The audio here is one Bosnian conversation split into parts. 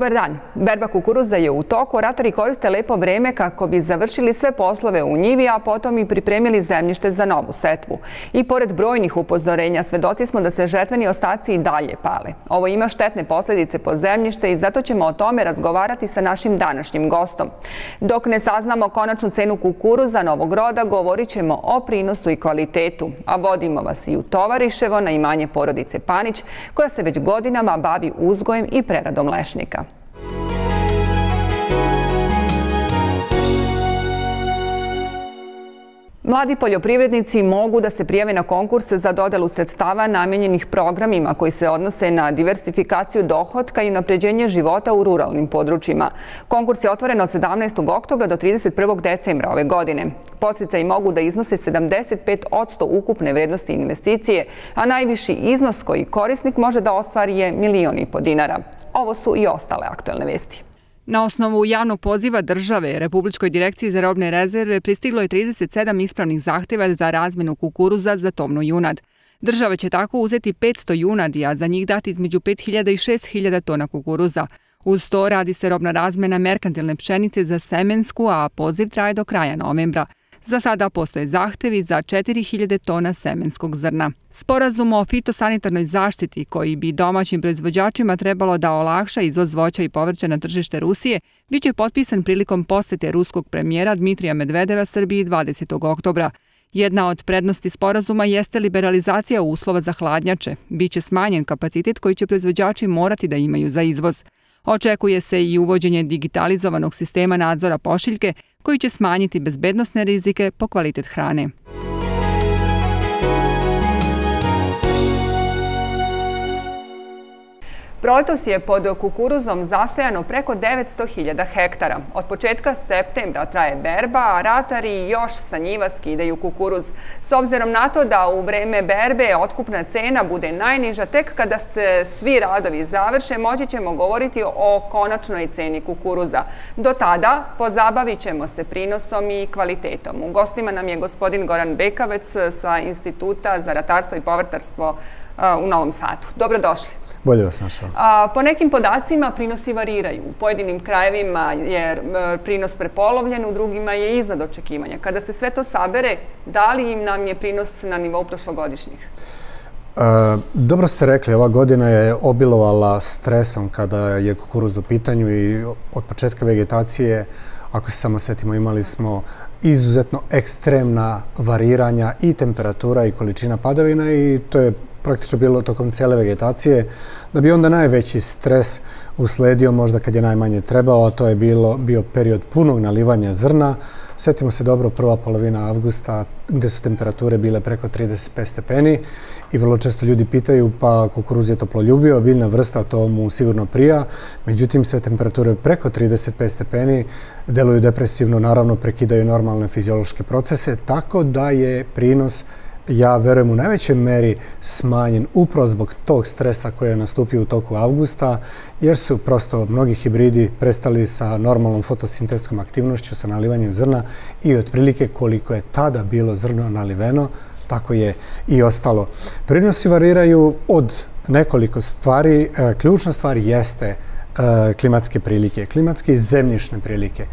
Dobar dan. Berba kukuruza je u toku. Ratari koriste lepo vreme kako bi završili sve poslove u njivi, a potom i pripremili zemljište za novu setvu. I pored brojnih upozorenja, svedoci smo da se žetveni ostaci i dalje pale. Ovo ima štetne posljedice po zemljište i zato ćemo o tome razgovarati sa našim današnjim gostom. Dok ne saznamo konačnu cenu kukuruza novog roda, govorit ćemo o prinosu i kvalitetu. A vodimo vas i u Tovariševo na imanje porodice Panić, koja se već godinama bavi uzgojem i preradom lešnika. Mladi poljoprivrednici mogu da se prijave na konkurs za dodelu sredstava namjenjenih programima koji se odnose na diversifikaciju dohodka i napređenje života u ruralnim područjima. Konkurs je otvoren od 17. oktobra do 31. decembra ove godine. Podsticaji mogu da iznose 75% ukupne vrednosti investicije, a najviši iznos koji korisnik može da ostvari je milioni i po dinara. Ovo su i ostale aktuelne vesti. Na osnovu javnog poziva države Republičkoj direkciji za robne rezerve pristiglo je 37 ispravnih zahtjeva za razmenu kukuruza za tovnu junad. Država će tako uzeti 500 junadi, a za njih dati između 5000 i 6000 tona kukuruza. Uz to radi se robna razmena merkantilne pšenice za semensku, a poziv traje do kraja novembra. Za sada postoje zahtevi za 4000 tona semenskog zrna. Sporazum o fitosanitarnoj zaštiti koji bi domaćim proizvođačima trebalo da olakša izvoz voća i povrća na tržište Rusije, bit će potpisan prilikom posete ruskog premijera Dmitrija Medvedeva Srbiji 20. oktobra. Jedna od prednosti sporazuma jeste liberalizacija uslova za hladnjače. Biće smanjen kapacitet koji će proizvođači morati da imaju za izvoz. Očekuje se i uvođenje digitalizovanog sistema nadzora pošiljke koji će smanjiti bezbednostne rizike po kvalitet hrane. Proletos je pod kukuruzom zasejano preko 900.000 hektara. Od početka septembra traje berba, a ratari još sa njiva skidaju kukuruz. S obzirom na to da u vreme berbe otkupna cena bude najniža, tek kada se svi radovi završe, moći ćemo govoriti o konačnoj ceni kukuruza. Do tada pozabavit ćemo se prinosom i kvalitetom. U gostima nam je gospodin Goran Bekavec sa Instituta za ratarstvo i povrtarstvo u Novom Sadu. Dobrodošli. Bolje vas našao. Po nekim podacima prinosi variraju. U pojedinim krajevima je prinos prepolovljen, u drugima je iznad očekivanja. Kada se sve to sabere, da li im nam je prinos na nivou prošlogodišnjih? Dobro ste rekli, ova godina je obilovala stresom kada je kukuruz u pitanju i od početka vegetacije, ako se samo setimo, imali smo izuzetno ekstremna variranja i temperatura i količina padavina i to je praktično bilo tokom cijele vegetacije, da bi onda najveći stres usledio možda kad je najmanje trebao, a to je bilo, bio period punog nalivanja zrna. Sjetimo se dobro prva polovina avgusta gdje su temperature bile preko 35 stepeni i vrlo često ljudi pitaju pa kukuruz je toploljubio, biljna vrsta to mu sigurno prija, međutim sve temperature preko 35 stepeni deluju depresivno, naravno prekidaju normalne fiziološke procese, tako da je prinos ja verujem u najvećoj meri smanjen upravo zbog tog stresa koji je nastupio u toku avgusta, jer su prosto mnogi hibridi prestali sa normalnom fotosintetskom aktivnošću, sa nalivanjem zrna i otprilike koliko je tada bilo zrno naliveno, tako je i ostalo. Prinosi variraju od nekoliko stvari. E, ključna stvar jeste e, klimatske prilike, klimatske i zemljišne prilike.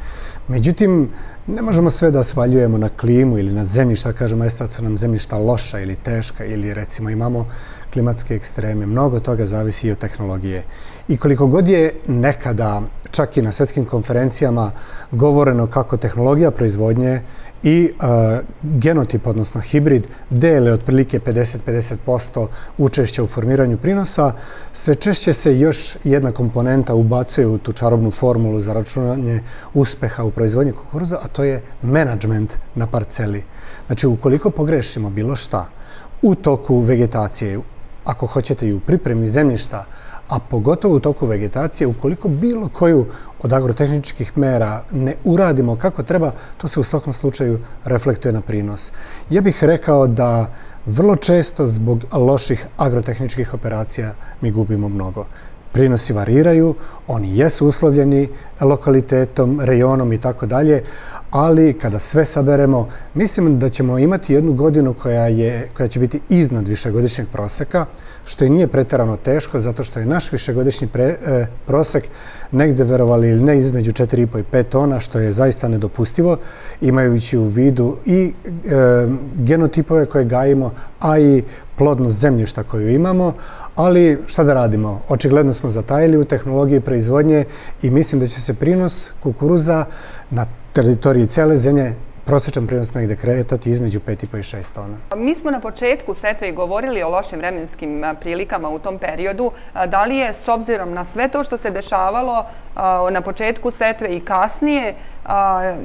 Međutim, ne možemo sve da svaljujemo na klimu ili na zemljišta, kažemo, je sad su nam zemljišta loša ili teška ili recimo imamo klimatske ekstreme. Mnogo toga zavisi i od tehnologije. I koliko god je nekada, čak i na svetskim konferencijama, govoreno kako tehnologija proizvodnje i uh, genotip, odnosno hibrid, dele otprilike 50-50% učešća u formiranju prinosa, sve češće se još jedna komponenta ubacuje u tu čarobnu formulu za računanje uspeha u proizvodnji kukuruza, a to je management na parceli. Znači, ukoliko pogrešimo bilo šta u toku vegetacije, ako hoćete i u pripremi zemljišta, a pogotovo u toku vegetacije, ukoliko bilo koju od agrotehničkih mera ne uradimo kako treba, to se u svakom slučaju reflektuje na prinos. Ja bih rekao da vrlo često zbog loših agrotehničkih operacija mi gubimo mnogo prinosi variraju, oni jesu uslovljeni lokalitetom, rejonom i tako dalje, ali kada sve saberemo, mislim da ćemo imati jednu godinu koja, je, koja će biti iznad višegodišnjeg proseka, što i nije pretarano teško, zato što je naš višegodišnji pre, e, prosek negde verovali ili ne između 4,5 i 5 tona, što je zaista nedopustivo, imajući u vidu i e, genotipove koje gajimo, a i plodnost zemljišta koju imamo, ali šta da radimo? Očigledno smo zatajili u tehnologiji proizvodnje i mislim da će se prinos kukuruza na teritoriji cele zemlje prosječan prinos negde kretati između 5,5 i 6 tona. Mi smo na početku setve i govorili o lošim vremenskim prilikama u tom periodu. Da li je, s obzirom na sve to što se dešavalo na početku setve i kasnije,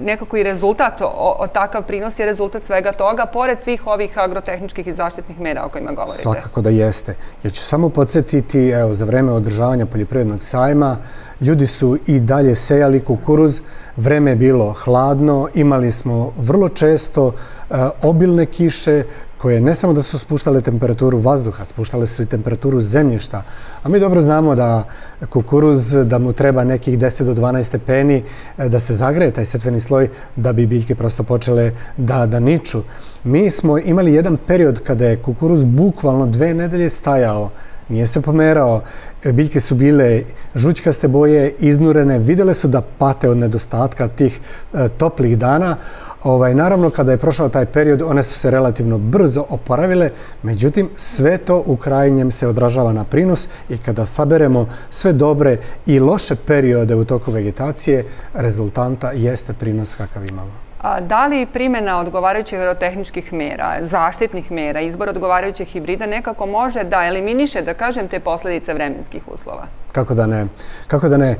nekako i rezultat od takav prinos je rezultat svega toga, pored svih ovih agrotehničkih i zaštitnih mera o kojima govorite? Svakako da jeste. Ja ću samo podsjetiti, evo, za vreme održavanja poljoprivrednog sajma, ljudi su i dalje sejali kukuruz, vreme je bilo hladno, imali smo vrlo često e, obilne kiše koje ne samo da su spuštale temperaturu vazduha, spuštale su i temperaturu zemljišta. A mi dobro znamo da kukuruz, da mu treba nekih 10 do 12 stepeni e, da se zagreje taj setveni sloj da bi biljke prosto počele da, da niču. Mi smo imali jedan period kada je kukuruz bukvalno dve nedelje stajao nije se pomerao, biljke su bile žućkaste boje, iznurene, videle su da pate od nedostatka tih e, toplih dana. Ovaj, naravno, kada je prošao taj period, one su se relativno brzo oporavile, međutim, sve to u krajnjem se odražava na prinos i kada saberemo sve dobre i loše periode u toku vegetacije, rezultanta jeste prinos kakav imamo. Da li primjena odgovarajućih aerotehničkih mera, zaštitnih mera, izbor odgovarajućih hibrida nekako može da eliminiše, da kažem, te posljedice vremenskih uslova? Kako da ne? Kako da ne? E,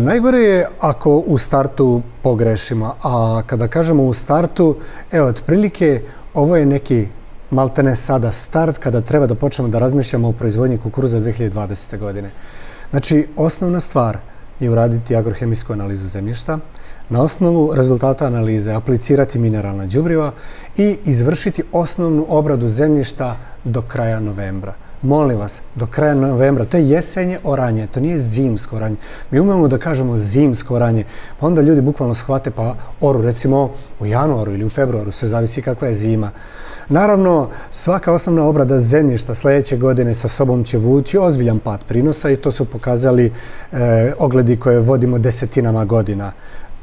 najgore je ako u startu pogrešimo, a kada kažemo u startu, evo, otprilike, ovo je neki maltene sada start kada treba da počnemo da razmišljamo o proizvodnji kukuruza 2020. godine. Znači, osnovna stvar i uraditi agrohemijsku analizu zemljišta, na osnovu rezultata analize aplicirati mineralna džubriva i izvršiti osnovnu obradu zemljišta do kraja novembra. Molim vas, do kraja novembra, to je jesenje oranje, to nije zimsko oranje. Mi umemo da kažemo zimsko oranje, pa onda ljudi bukvalno shvate pa oru recimo u januaru ili u februaru, sve zavisi kakva je zima. Naravno, svaka osnovna obrada zemljišta sljedeće godine sa sobom će vući ozbiljan pad prinosa i to su pokazali e, ogledi koje vodimo desetinama godina.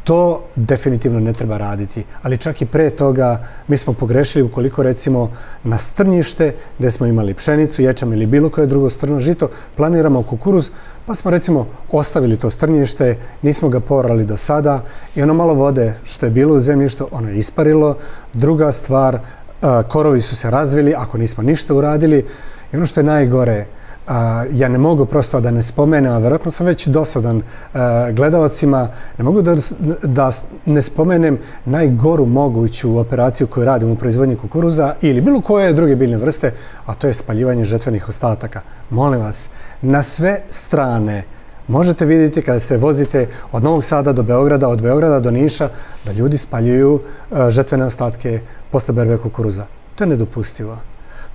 To definitivno ne treba raditi, ali čak i pre toga mi smo pogrešili ukoliko recimo na strnjište gdje smo imali pšenicu, ječam ili bilo koje drugo strno žito, planiramo kukuruz, pa smo recimo ostavili to strnjište, nismo ga porali do sada i ono malo vode što je bilo u zemljištu, ono je isparilo. Druga stvar, korovi su se razvili ako nismo ništa uradili i ono što je najgore, a, ja ne mogu prosto da ne spomenem, a vjerojatno sam već dosadan a, gledalacima, ne mogu da, da ne spomenem najgoru moguću operaciju koju radim u proizvodnji kukuruza ili bilo koje druge biljne vrste, a to je spaljivanje žetvenih ostataka. Molim vas, na sve strane možete vidjeti kada se vozite od Novog Sada do Beograda, od Beograda do Niša, da ljudi spaljuju e, žetvene ostatke posle berbe kukuruza. To je nedopustivo.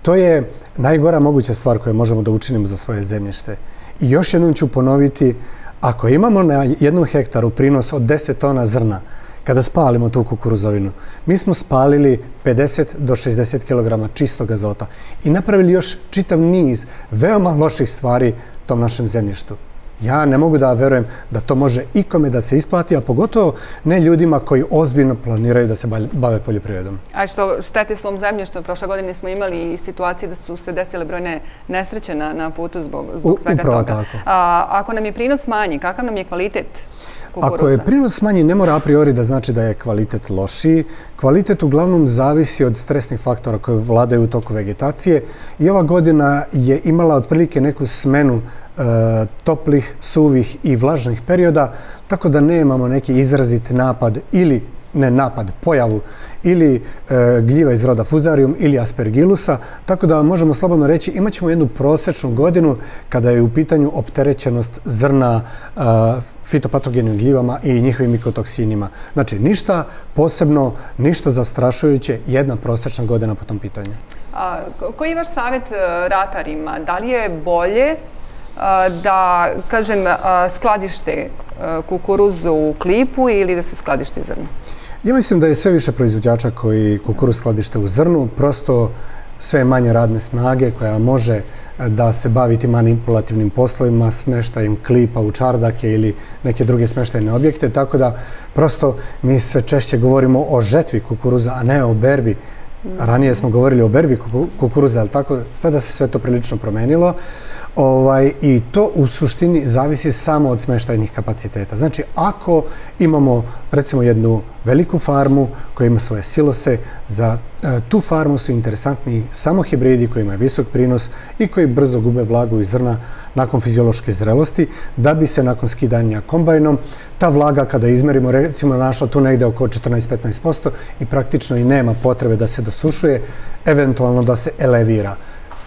To je najgora moguća stvar koju možemo da učinimo za svoje zemljište. I još jednom ću ponoviti, ako imamo na jednom hektaru prinos od 10 tona zrna, kada spalimo tu kukuruzovinu, mi smo spalili 50 do 60 kg čistog azota i napravili još čitav niz veoma loših stvari tom našem zemljištu. Ja ne mogu da verujem da to može ikome da se isplati, a pogotovo ne ljudima koji ozbiljno planiraju da se bave poljoprivredom. A što štete slom zemlje, što prošle godine smo imali i situacije da su se desile brojne nesreće na, na putu zbog, zbog svega Upravo toga. Tako. A, ako nam je prinos manji, kakav nam je kvalitet kukuruza? Ako je prinos manji, ne mora a priori da znači da je kvalitet lošiji. Kvalitet uglavnom zavisi od stresnih faktora koje vladaju u toku vegetacije. I ova godina je imala otprilike neku smenu E, toplih, suvih i vlažnih perioda, tako da nemamo neki izrazit napad ili ne napad, pojavu ili e, gljiva iz roda fuzarium ili aspergilusa, tako da možemo slobodno reći imat ćemo jednu prosečnu godinu kada je u pitanju opterećenost zrna e, fitopatogenim gljivama i njihovim mikotoksinima. Znači, ništa posebno, ništa zastrašujuće, jedna prosečna godina po tom pitanju. A, koji je vaš savjet e, ratarima? Da li je bolje e, da, kažem, e, skladište kukuruzu u klipu ili da se skladište zrno? Ja mislim da je sve više proizvođača koji kukuruz skladište u zrnu, prosto sve manje radne snage koja može eh, da se bavi tim manipulativnim poslovima, smeštajem klipa u čardake ili neke druge smeštajne objekte, tako da prosto mi sve češće govorimo o žetvi kukuruza, a ne o berbi. Ranije smo govorili o berbi kukuruza, ali tako sada se sve to prilično promenilo. Ovaj, I to u suštini zavisi samo od smeštajnih kapaciteta. Znači, ako imamo recimo jednu veliku farmu koja ima svoje silose, za e, tu farmu su interesantni samo hibridi koji imaju visok prinos i koji brzo gube vlagu i zrna nakon fiziološke zrelosti, da bi se nakon skidanja kombajnom ta vlaga kada izmerimo recimo našla tu negde oko 14-15% i praktično i nema potrebe da se dosušuje, eventualno da se elevira.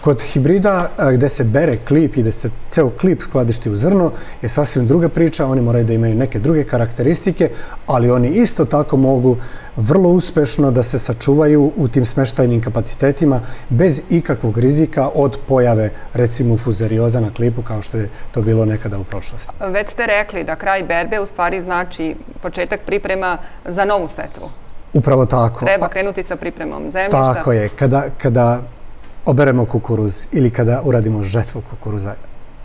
Kod hibrida gde se bere klip i gde se ceo klip skladišti u zrno je sasvim druga priča. Oni moraju da imaju neke druge karakteristike, ali oni isto tako mogu vrlo uspešno da se sačuvaju u tim smeštajnim kapacitetima bez ikakvog rizika od pojave recimo fuzerioza na klipu kao što je to bilo nekada u prošlosti. Već ste rekli da kraj berbe u stvari znači početak priprema za novu setvu. Upravo tako. Treba krenuti sa pripremom zemljišta. Tako je. Kada, kada oberemo kukuruz ili kada uradimo žetvu kukuruza,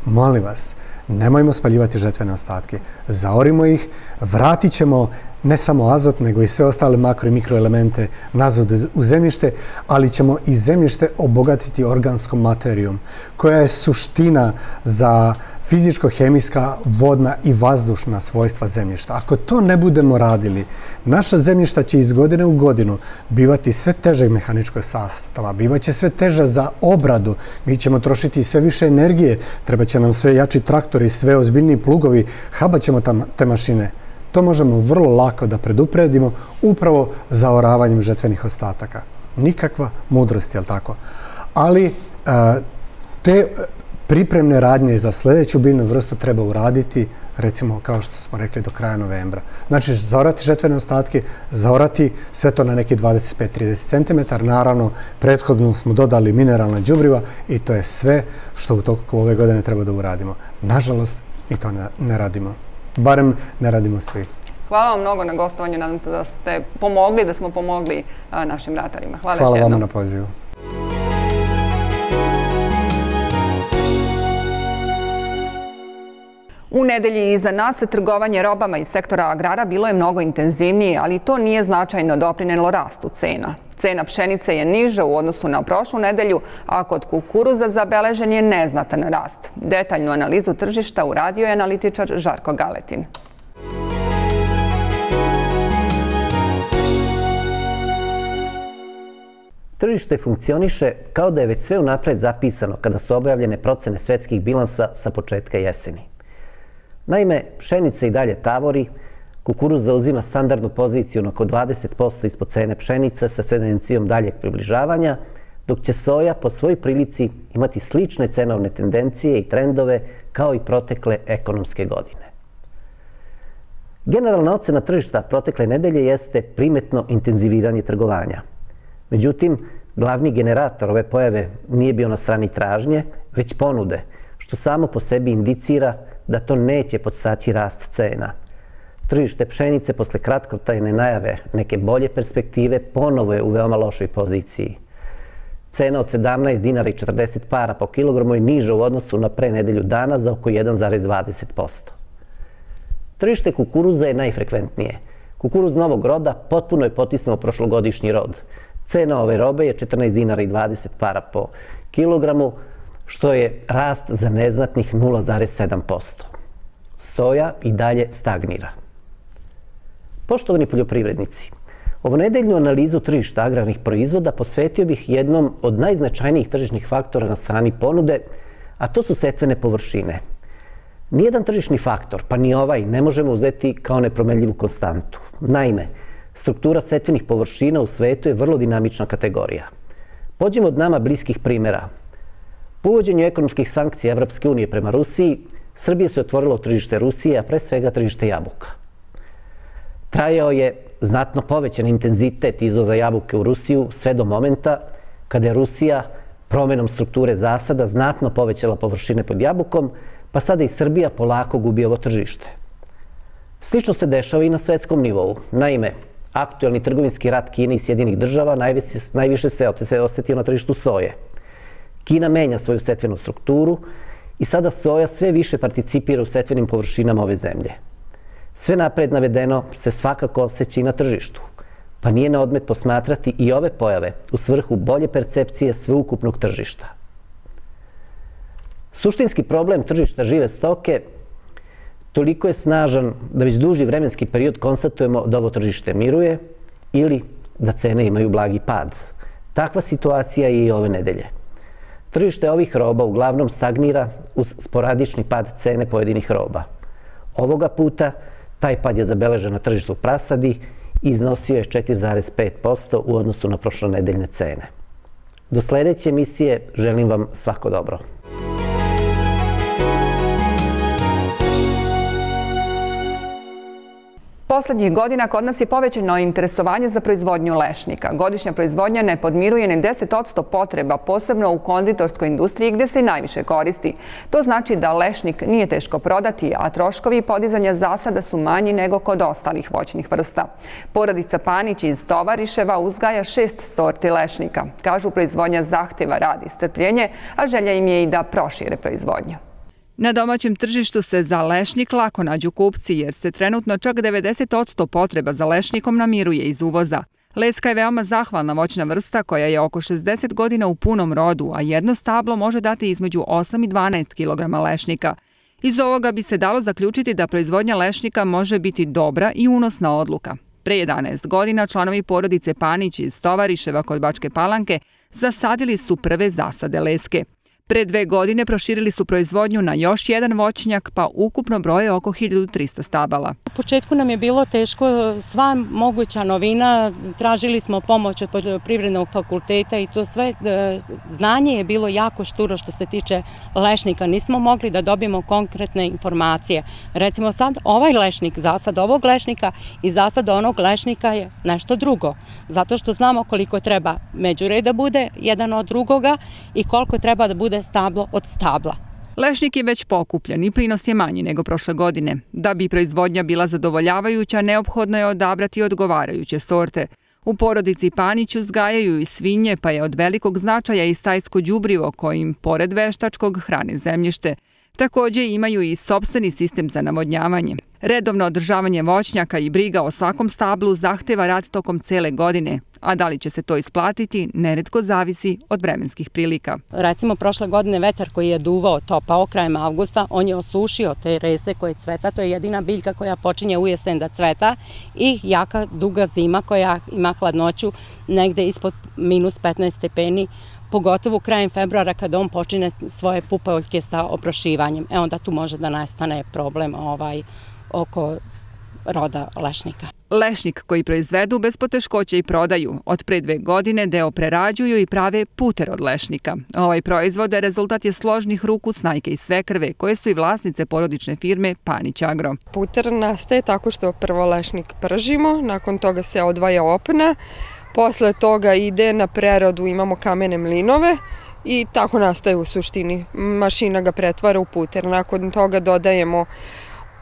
molim vas, nemojmo spaljivati žetvene ostatke. Zaorimo ih, vratit ćemo ne samo azot, nego i sve ostale makro i mikroelemente nazad u zemljište, ali ćemo i zemljište obogatiti organskom materijom, koja je suština za fizičko-hemijska, vodna i vazdušna svojstva zemljišta. Ako to ne budemo radili, naša zemljišta će iz godine u godinu bivati sve težeg mehaničkog sastava, bivaće sve teže za obradu, mi ćemo trošiti sve više energije, treba će nam sve jači traktori, sve ozbiljni plugovi, habat ćemo tam, te mašine. To možemo vrlo lako da predupredimo upravo zaoravanjem žetvenih ostataka. Nikakva mudrost, je tako? Ali e, te pripremne radnje za sljedeću biljnu vrstu treba uraditi, recimo, kao što smo rekli, do kraja novembra. Znači, zaorati žetvene ostatke, zaorati sve to na neki 25-30 cm. Naravno, prethodno smo dodali mineralna džubriva i to je sve što u toku ove godine treba da uradimo. Nažalost, i to ne radimo. Barem ne radimo svi. Hvala vam mnogo na gostovanju. Nadam se da ste pomogli, da smo pomogli našim ratarima. Hvala, Hvala vam na pozivu. U nedelji iza nas trgovanje robama iz sektora agrara bilo je mnogo intenzivnije, ali to nije značajno doprinelo rastu cena. Cena pšenice je niža u odnosu na prošlu nedelju, a kod kukuruza zabeležen je neznatan rast. Detaljnu analizu tržišta uradio je analitičar Žarko Galetin. Tržište funkcioniše kao da je već sve unapred zapisano kada su objavljene procene svetskih bilansa sa početka jeseni. Naime, pšenica i dalje tavori, kukuruz zauzima standardnu poziciju na oko 20% ispod cene pšenice sa tendencijom daljeg približavanja, dok će soja po svoj prilici imati slične cenovne tendencije i trendove kao i protekle ekonomske godine. Generalna ocena tržišta protekle nedelje jeste primetno intenziviranje trgovanja. Međutim, glavni generator ove pojave nije bio na strani tražnje, već ponude, što samo po sebi indicira da to neće podstaći rast cena. Tržište pšenice posle kratkotrajne najave neke bolje perspektive ponovo je u veoma lošoj poziciji. Cena od 17 dinara i 40 para po kilogramu je niža u odnosu na pre nedelju dana za oko 1,20%. Tržište kukuruza je najfrekventnije. Kukuruz novog roda potpuno je potisnuo prošlogodišnji rod. Cena ove robe je 14 dinara i 20 para po kilogramu, što je rast za neznatnih 0,7%. Soja i dalje stagnira. Poštovani poljoprivrednici, ovo nedeljnu analizu tržišta agrarnih proizvoda posvetio bih jednom od najznačajnijih tržišnih faktora na strani ponude, a to su setvene površine. Nijedan tržišni faktor, pa ni ovaj, ne možemo uzeti kao nepromenljivu konstantu. Naime, struktura setvenih površina u svetu je vrlo dinamična kategorija. Pođemo od nama bliskih primjera, Po uvođenju ekonomskih sankcija Evropske unije prema Rusiji, Srbije se otvorilo tržište Rusije, a pre svega tržište jabuka. Trajao je znatno povećan intenzitet izvoza jabuke u Rusiju sve do momenta kada je Rusija Promenom strukture zasada znatno povećala površine pod jabukom, pa sada i Srbija polako gubi ovo tržište. Slično se dešava i na svetskom nivou. Naime, aktuelni trgovinski rat Kine i Sjedinih država najviše se osetio na tržištu soje. Kina menja svoju setvenu strukturu i sada soja sve više participira u setvenim površinama ove zemlje. Sve napred navedeno se svakako osjeći na tržištu, pa nije na odmet posmatrati i ove pojave u svrhu bolje percepcije sveukupnog tržišta. Suštinski problem tržišta žive stoke toliko je snažan da već duži vremenski period konstatujemo da ovo tržište miruje ili da cene imaju blagi pad. Takva situacija je i ove nedelje. Tržište ovih roba uglavnom stagnira uz sporadični pad cene pojedinih roba. Ovoga puta taj pad je zabeležen na tržištu prasadi i iznosio je 4,5% u odnosu na prošlonedeljne cene. Do sledeće emisije želim vam svako dobro. Poslednjih godina kod nas je povećeno interesovanje za proizvodnju lešnika. Godišnja proizvodnja ne podmiruje ni 10% potreba, posebno u konditorskoj industriji gde se i najviše koristi. To znači da lešnik nije teško prodati, a troškovi podizanja zasada su manji nego kod ostalih voćnih vrsta. Poradica Panić iz Tovariševa uzgaja šest sorti lešnika. Kažu proizvodnja zahteva rad i strpljenje, a želja im je i da prošire proizvodnju. Na domaćem tržištu se za lešnik lako nađu kupci jer se trenutno čak 90% potreba za lešnikom namiruje iz uvoza. Leska je veoma zahvalna voćna vrsta koja je oko 60 godina u punom rodu, a jedno stablo može dati između 8 i 12 kg lešnika. Iz ovoga bi se dalo zaključiti da proizvodnja lešnika može biti dobra i unosna odluka. Pre 11 godina članovi porodice Panić iz Tovariševa kod Bačke Palanke zasadili su prve zasade leske. Pre dve godine proširili su proizvodnju na još jedan voćnjak, pa ukupno broje oko 1300 stabala. U početku nam je bilo teško, sva moguća novina, tražili smo pomoć od privrednog fakulteta i to sve. E, znanje je bilo jako šturo što se tiče lešnika, nismo mogli da dobijemo konkretne informacije. Recimo sad ovaj lešnik, zasad ovog lešnika i zasad onog lešnika je nešto drugo, zato što znamo koliko treba međureda bude jedan od drugoga i koliko treba da bude stablo od stabla. Lešnik je već pokupljen i prinos je manji nego prošle godine. Da bi proizvodnja bila zadovoljavajuća, neophodno je odabrati odgovarajuće sorte. U porodici Panić uzgajaju i svinje, pa je od velikog značaja i stajsko džubrivo kojim, pored veštačkog, hrane zemljište. Takođe imaju i sobstveni sistem za navodnjavanje. Redovno održavanje voćnjaka i briga o svakom stablu zahteva rad tokom cele godine, a da li će se to isplatiti, neredko zavisi od vremenskih prilika. Recimo, prošle godine vetar koji je duvao topao krajem avgusta, on je osušio te rese koje cveta, to je jedina biljka koja počinje u jesen da cveta i jaka duga zima koja ima hladnoću negde ispod minus 15 stepeni, pogotovo krajem februara kada on počine svoje pupaljke sa oprošivanjem. E onda tu može da nastane problem ovaj, oko roda lešnika. Lešnik koji proizvedu bez poteškoća i prodaju. Od pre dve godine deo prerađuju i prave puter od lešnika. Ovaj proizvod je rezultat je složnih ruku snajke i svekrve koje su i vlasnice porodične firme Panić Agro. Puter nastaje tako što prvo lešnik pržimo, nakon toga se odvaja opna, posle toga ide na preradu, imamo kamene mlinove, i tako nastaje u suštini. Mašina ga pretvara u puter. Nakon toga dodajemo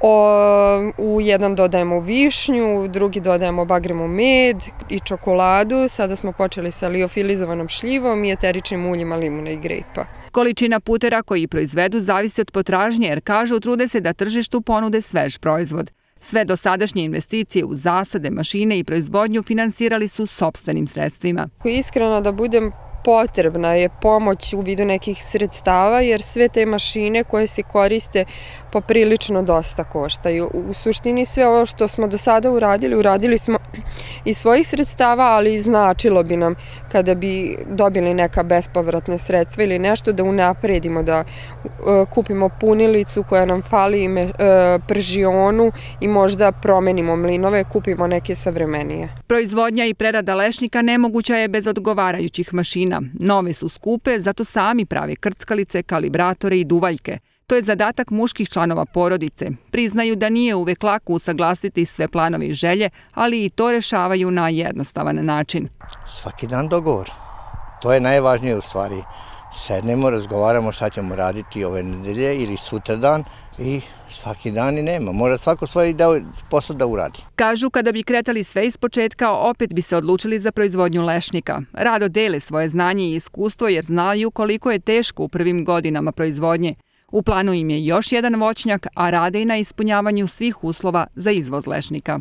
O, u jedan dodajemo višnju, u drugi dodajemo bagremu med i čokoladu. Sada smo počeli sa liofilizovanom šljivom i eteričnim uljima limuna i grejpa. Količina putera koji proizvedu zavisi od potražnje jer kažu trude se da tržištu ponude svež proizvod. Sve dosadašnje investicije u zasade, mašine i proizvodnju finansirali su sobstvenim sredstvima. Iskreno da budem potrebna je pomoć u vidu nekih sredstava jer sve te mašine koje se koriste poprilično dosta koštaju. U suštini sve ovo što smo do sada uradili, uradili smo iz svojih sredstava, ali značilo bi nam kada bi dobili neka bespovratna sredstva ili nešto da unapredimo, da e, kupimo punilicu koja nam fali e, pržionu i možda promenimo mlinove, kupimo neke savremenije. Proizvodnja i prerada lešnika nemoguća je bez odgovarajućih mašina. Nove su skupe, zato sami prave krckalice, kalibratore i duvaljke. To je zadatak muških članova porodice. Priznaju da nije uvek lako usaglasiti sve planove i želje, ali i to rešavaju na jednostavan način. Svaki dan dogovor. To je najvažnije u stvari. sednemo, razgovaramo šta ćemo raditi ove nedelje ili sutra dan i svaki dan i nema. Mora svako svoj deo posla da uradi. Kažu kada bi kretali sve iz početka, opet bi se odlučili za proizvodnju lešnika. Rado dele svoje znanje i iskustvo jer znaju koliko je teško u prvim godinama proizvodnje. U planu im je još jedan voćnjak, a rade i na ispunjavanju svih uslova za izvoz lešnika.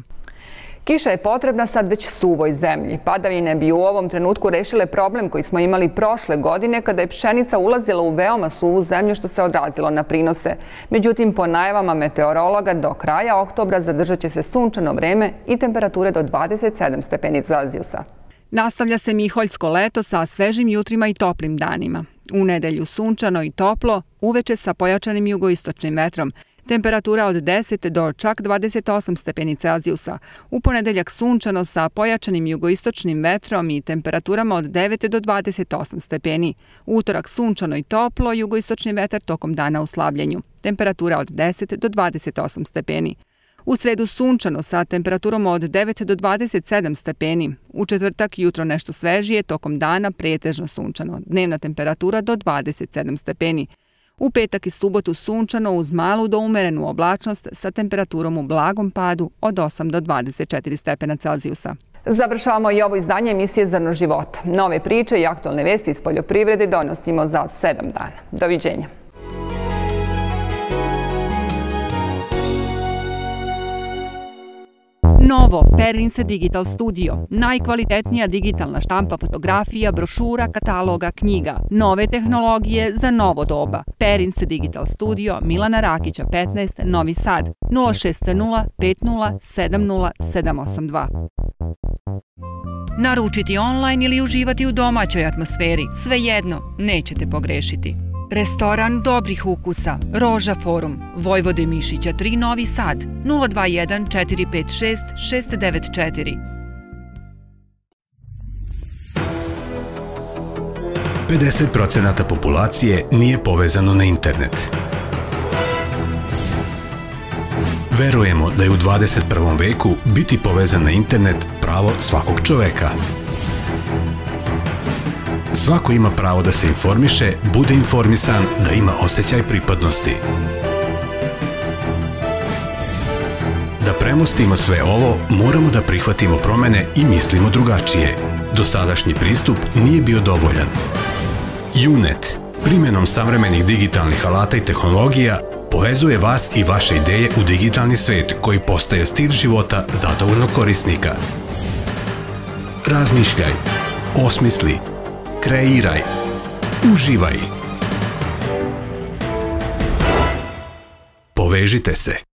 Kiša je potrebna sad već suvoj zemlji. Padavine bi u ovom trenutku rešile problem koji smo imali prošle godine kada je pšenica ulazila u veoma suvu zemlju što se odrazilo na prinose. Međutim, po najavama meteorologa do kraja oktobra zadržat će se sunčano vreme i temperature do 27 stepeni Celsijusa. Nastavlja se Miholjsko leto sa svežim jutrima i toplim danima. U nedelju sunčano i toplo, uveče sa pojačanim jugoistočnim vetrom, temperatura od 10 do čak 28 stepeni Celzijusa. U ponedeljak sunčano sa pojačanim jugoistočnim vetrom i temperaturama od 9 do 28 stepeni. Utorak sunčano i toplo, jugoistočni vetar tokom dana u slabljenju. Temperatura od 10 do 28 stepeni. U sredu sunčano sa temperaturom od 9 do 27 stepeni. U četvrtak jutro nešto svežije, tokom dana pretežno sunčano. Dnevna temperatura do 27 stepeni. U petak i subotu sunčano uz malu do umerenu oblačnost sa temperaturom u blagom padu od 8 do 24 stepena Celzijusa. Završavamo i ovo izdanje emisije Zrno života. Nove priče i aktualne vesti iz poljoprivrede donosimo za 7 dana. Doviđenja. Novo Perinse Digital Studio. Najkvalitetnija digitalna štampa fotografija, brošura, kataloga, knjiga. Nove tehnologije za novo doba. Perinse Digital Studio, Milana Rakića, 15, Novi Sad. 060 50 70 782. Naručiti online ili uživati u domaćoj atmosferi. Svejedno, nećete pogrešiti. Restoran dobrih ukusa, Roža Forum, Vojvode Mišića 3 Novi Sad, 021 456 694. 50% populacije nije povezano na internet. Verujemo da je u 21. veku biti povezan na internet pravo svakog čoveka. Svako ima pravo da se informiše, bude informisan, da ima osjećaj pripadnosti. Da premostimo sve ovo, moramo da prihvatimo promene i mislimo drugačije. Dosadašnji pristup nije bio dovoljan. UNET, primjenom savremenih digitalnih alata i tehnologija, povezuje vas i vaše ideje u digitalni svet koji postaje stil života zadovoljnog korisnika. Razmišljaj, osmisli, kreiraj, uživaj. Povežite se.